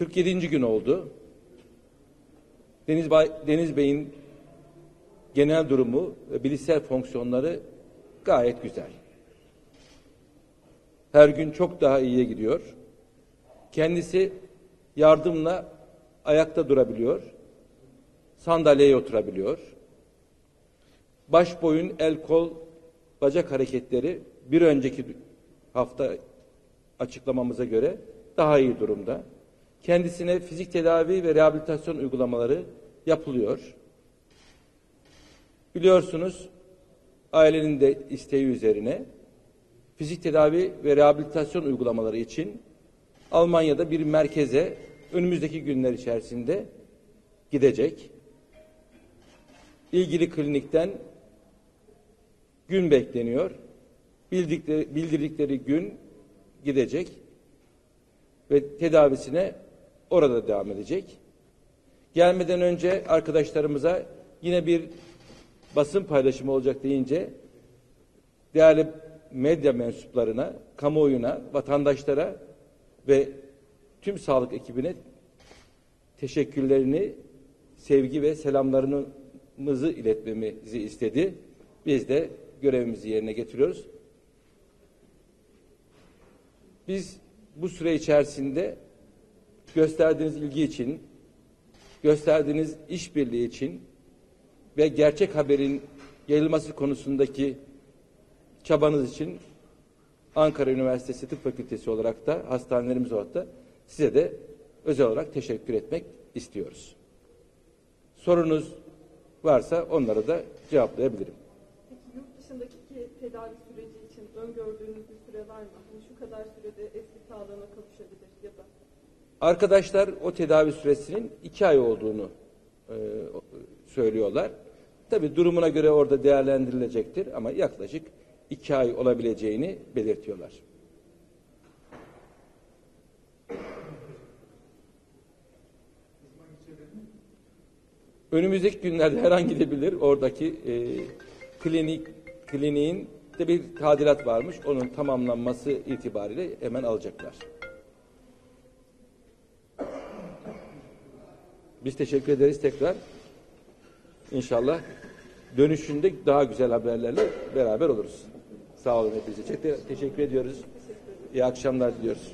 47. gün oldu. Deniz, Bay, Deniz Bey'in genel durumu ve bilişsel fonksiyonları gayet güzel. Her gün çok daha iyiye gidiyor. Kendisi yardımla ayakta durabiliyor. Sandalyeye oturabiliyor. Baş boyun, el kol, bacak hareketleri bir önceki hafta açıklamamıza göre daha iyi durumda. Kendisine fizik tedavi ve rehabilitasyon uygulamaları yapılıyor. Biliyorsunuz ailenin de isteği üzerine fizik tedavi ve rehabilitasyon uygulamaları için Almanya'da bir merkeze önümüzdeki günler içerisinde gidecek. İlgili klinikten gün bekleniyor. Bildikleri, bildirdikleri gün gidecek ve tedavisine orada devam edecek. Gelmeden önce arkadaşlarımıza yine bir basın paylaşımı olacak deyince değerli medya mensuplarına, kamuoyuna, vatandaşlara ve tüm sağlık ekibine teşekkürlerini, sevgi ve selamlarımızı iletmemizi istedi. Biz de görevimizi yerine getiriyoruz. Biz bu süre içerisinde gösterdiğiniz ilgi için, gösterdiğiniz işbirliği için ve gerçek haberin yayılması konusundaki çabanız için Ankara Üniversitesi Tıp Fakültesi olarak da hastanelerimiz olarak da size de özel olarak teşekkür etmek istiyoruz. Sorunuz varsa onları da cevaplayabilirim. Peki yurt dışındaki tedavi süreci için öngördüğünüz bir süre var mı? Hani şu kadar sürede eski sağlığına kavuşabilir Arkadaşlar o tedavi süresinin iki ay olduğunu e, söylüyorlar. Tabi durumuna göre orada değerlendirilecektir ama yaklaşık iki ay olabileceğini belirtiyorlar. Önümüzdeki günlerde her an gidebilir. Oradaki e, klinik kliniğin de bir tadilat varmış. Onun tamamlanması itibariyle hemen alacaklar. Biz teşekkür ederiz tekrar. İnşallah dönüşünde daha güzel haberlerle beraber oluruz. Sağ olun hepinize. Teşekkür ediyoruz. İyi akşamlar diliyoruz.